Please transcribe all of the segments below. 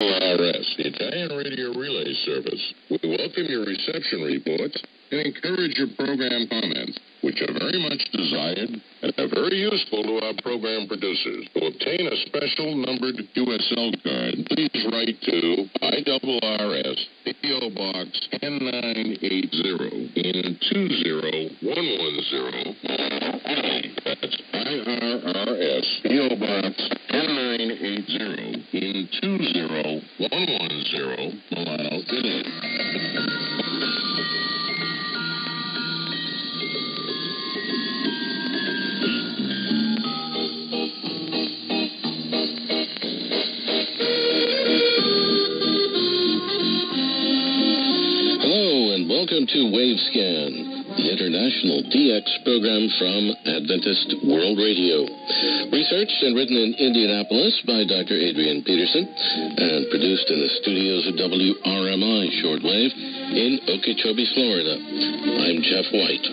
WRS, the Italian Radio Relay Service. We welcome your reception reports and encourage your program comments, which are very much desired and are very useful to our program producers. To obtain a special numbered QSL card, please write to IRRS, PO Box 10980 in 20110. That's IRRS, PO Box 10980 in 20110, welcome to Wavescan, the international DX program from Adventist World Radio. Researched and written in Indianapolis by Dr. Adrian Peterson and produced in the studios of WRMI Shortwave in Okeechobee, Florida. I'm Jeff White.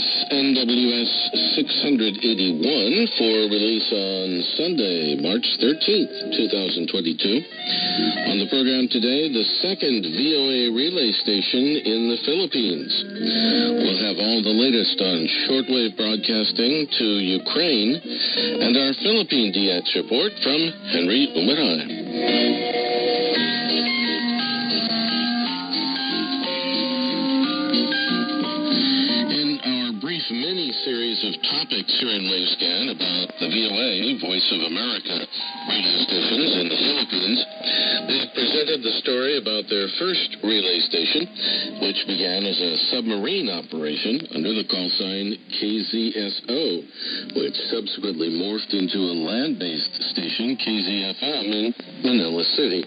Is NWS 681 for release on Sunday, March 13th, 2022. On the program today, the second VOA relay station in the Philippines. We'll have all the latest on shortwave broadcasting to Ukraine and our Philippine DX report from Henry Umaray. Series of topics here in Wavescan about the VOA, Voice of America, radio stations in the Philippines, they've presented the story about their first relay station, which began as a submarine operation under the call sign KZSO, which subsequently morphed into a land-based station, KZFM, in Manila City.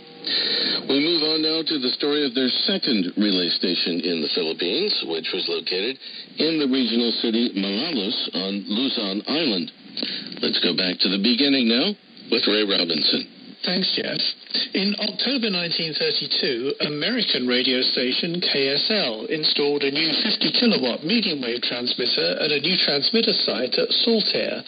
We move on now to the story of their second relay station in the Philippines, which was located in the regional city Malolos on Luzon Island. Let's go back to the beginning now with Ray Robinson. Thanks, Jeff. In October 1932, American radio station KSL installed a new 50 kilowatt medium wave transmitter at a new transmitter site at Saltair,